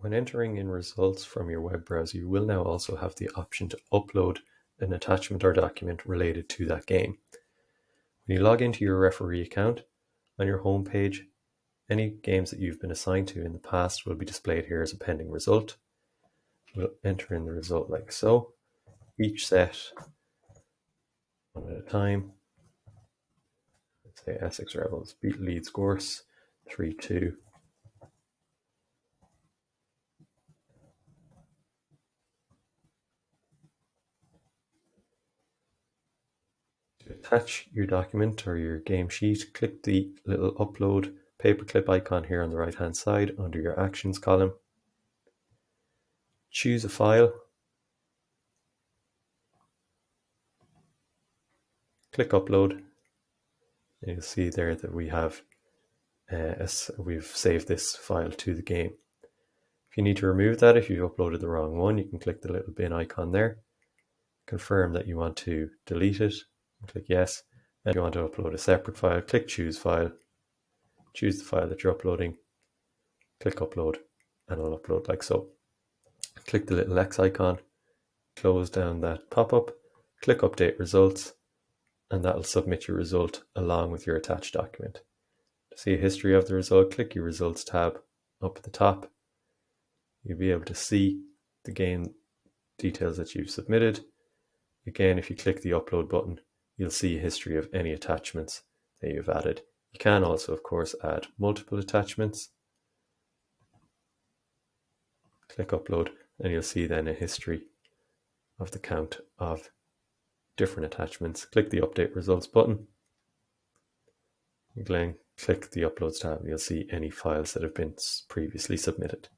When entering in results from your web browser, you will now also have the option to upload an attachment or document related to that game. When you log into your referee account on your home page, any games that you've been assigned to in the past will be displayed here as a pending result. We'll enter in the result like so. Each set one at a time. Let's say Essex Rebels beat Leeds Gorse 3 2. Attach your document or your game sheet, click the little upload paperclip icon here on the right hand side under your actions column. Choose a file. Click upload. You'll see there that we have uh, we've saved this file to the game. If you need to remove that, if you've uploaded the wrong one, you can click the little bin icon there. Confirm that you want to delete it. Click yes. If you want to upload a separate file, click choose file choose the file that you're uploading, click upload, and it'll upload like so. Click the little X icon, close down that pop-up, click update results, and that'll submit your result along with your attached document. To see a history of the result, click your results tab up at the top. You'll be able to see the game details that you've submitted. Again, if you click the upload button, you'll see a history of any attachments that you've added. You can also, of course, add multiple attachments. Click upload and you'll see then a history of the count of different attachments. Click the update results button. Again, click the uploads tab. You'll see any files that have been previously submitted.